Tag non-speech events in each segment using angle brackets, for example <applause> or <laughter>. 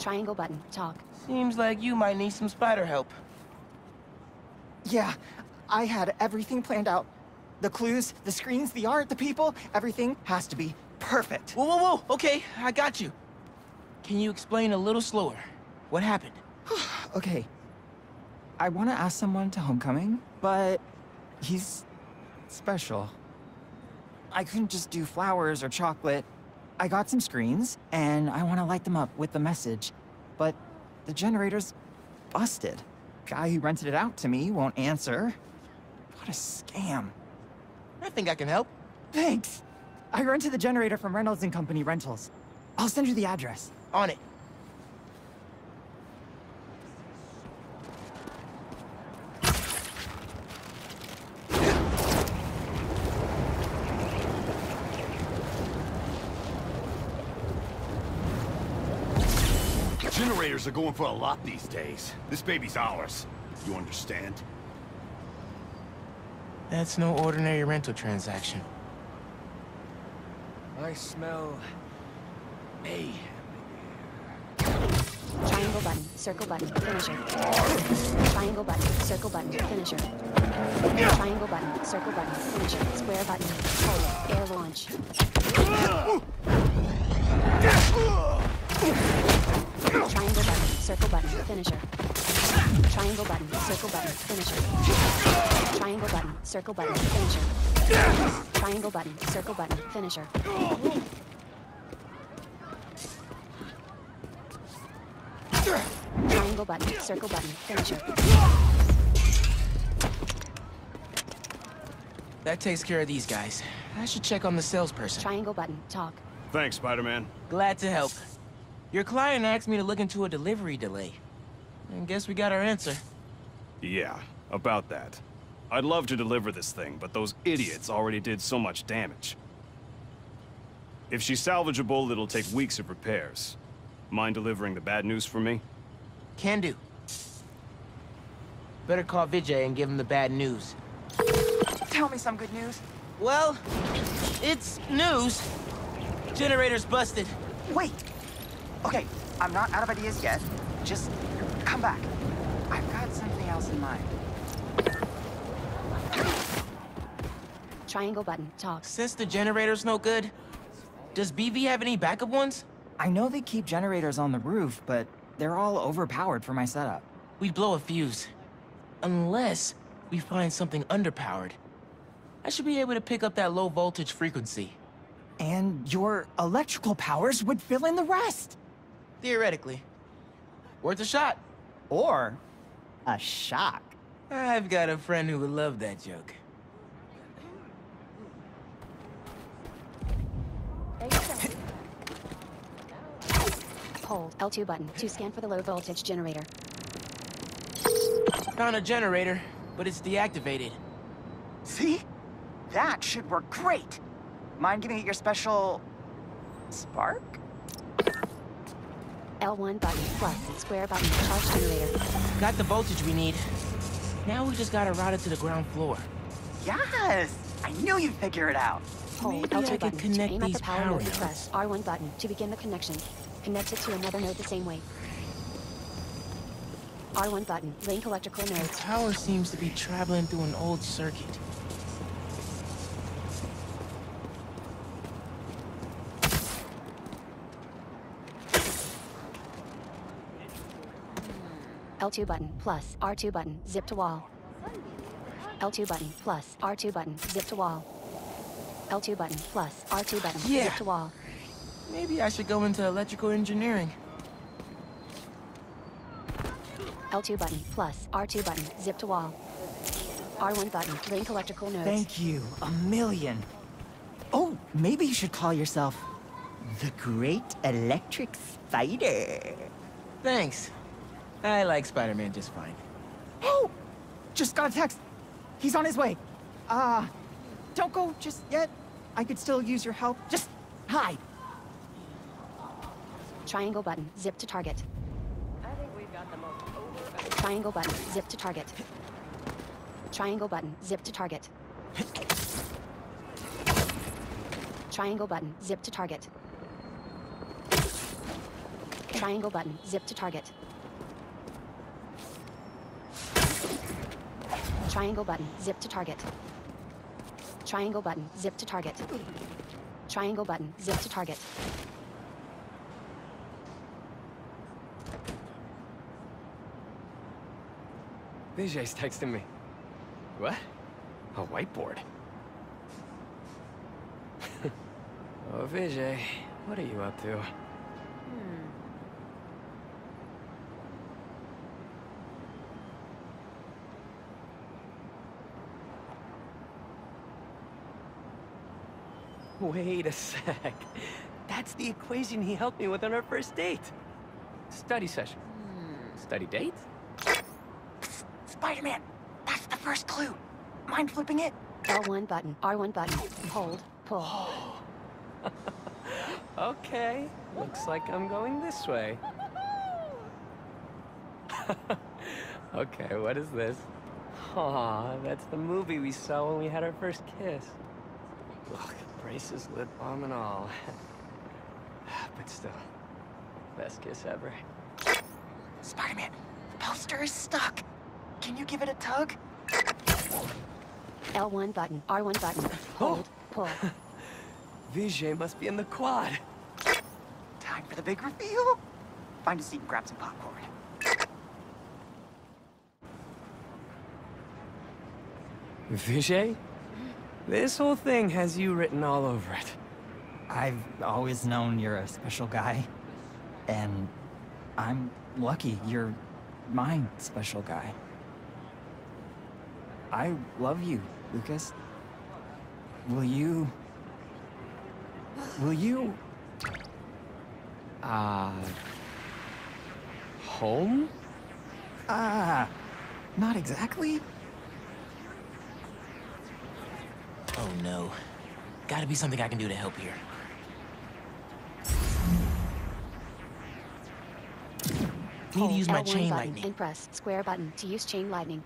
Triangle button. Talk. Seems like you might need some spider help. Yeah, I had everything planned out. The clues, the screens, the art, the people, everything has to be perfect. Whoa, whoa, whoa! Okay, I got you. Can you explain a little slower? What happened? <sighs> okay. I want to ask someone to homecoming, but he's special. I couldn't just do flowers or chocolate. I got some screens, and I want to light them up with the message. But the generator's busted. Guy who rented it out to me won't answer. What a scam. I think I can help. Thanks. I rented the generator from Reynolds and Company Rentals. I'll send you the address. On it. Generators are going for a lot these days. This baby's ours. You understand? That's no ordinary rental transaction. I smell... May. Triangle button. Circle button. Finisher. Triangle button. Circle button. Finisher. Triangle button. Circle button. Finisher. Square button. Hold. Air launch. Triangle button. Circle button. Finisher. Triangle button. Circle button. Finisher. Triangle button. Circle button. Finisher. Triangle button. Circle button. Finisher. Triangle button. Circle button. Finisher. That takes care of these guys. I should check on the salesperson. Triangle button. Talk. Thanks, Spider-Man. Glad to help. Your client asked me to look into a delivery delay. I guess we got our answer. Yeah, about that. I'd love to deliver this thing, but those idiots already did so much damage. If she's salvageable, it'll take weeks of repairs. Mind delivering the bad news for me? Can do. Better call Vijay and give him the bad news. Tell me some good news. Well, it's news. Generator's busted. Wait! Okay, I'm not out of ideas yet. Just come back. I've got something else in mind. Triangle button. Talk. Since the generator's no good, does BV have any backup ones? I know they keep generators on the roof, but they're all overpowered for my setup. We'd blow a fuse. Unless we find something underpowered. I should be able to pick up that low voltage frequency. And your electrical powers would fill in the rest. Theoretically. Worth a shot. Or a shock. I've got a friend who would love that joke. Hold L2 button to scan for the low voltage generator. Found a generator, but it's deactivated. See? That should work great. Mind giving it your special... spark? L1 button plus square button charge generator. Got the voltage we need. Now we just gotta route it to the ground floor. Yes! I knew you'd figure it out. Hold Maybe L2 I button to connect aim at these the power power node and press R1 button to begin the connection. Connect it to another node the same way. R1 button. Link electrical The nodes. tower seems to be traveling through an old circuit. L2 button plus R2 button zip to wall. L2 button plus R2 button zip to wall. L2 button plus R2 button Yeah. zip to wall. Maybe I should go into electrical engineering. L2 button plus R2 button zip to wall. R1 button link electrical nodes. Thank you, a million. Oh, maybe you should call yourself the Great Electric Spider. Thanks. I like Spider-Man just fine. Oh! Just got a text. He's on his way. Uh, don't go just yet. I could still use your help. Just hide. Triangle button zip to target. I think we've got the most over... Triangle button zip to target. Triangle button zip to target. Triangle button zip to target. Triangle button. Zip to target. Triangle button. Zip to target. Triangle button. Zip to target. Triangle button. Zip to target. Vijay's texting me. What? A whiteboard? <laughs> oh, Vijay, what are you up to? Wait a sec. That's the equation he helped me with on our first date. Study session. Hmm. Study date? Spider-Man, that's the first clue. Mind flipping it? L1 button. R1 button. Hold. Pull. <laughs> Okay, looks like I'm going this way. <laughs> okay, what is this? Aw, that's the movie we saw when we had our first kiss. Look, braces, lip balm, and all. <sighs> but still, best kiss ever. Spider-Man, the poster is stuck. Can you give it a tug? L1 button. R1 button. Oh. Hold. Pull. <laughs> Vijay must be in the quad. Time for the big reveal. Find a seat and grab some popcorn. Vijay? This whole thing has you written all over it. I've always known you're a special guy. And I'm lucky you're my special guy. I love you, Lucas. Will you... Will you... Uh... Home? Ah, not exactly. Oh no. Gotta be something I can do to help here. Need to use my L1 chain button lightning. and press square button to use chain lightning.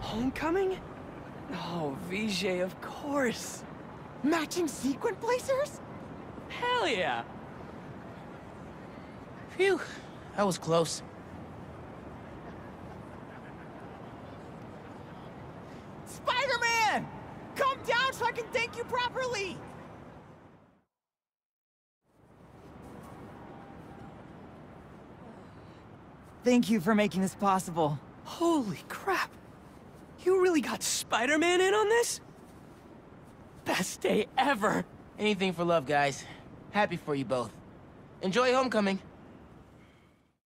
Homecoming? Oh, Vijay, of course. Matching sequin placers? Hell yeah. Phew, that was close. Spider-Man! Come down so I can thank you properly! Thank you for making this possible. Holy crap. You really got Spider-Man in on this? Best day ever. Anything for love, guys. Happy for you both. Enjoy homecoming.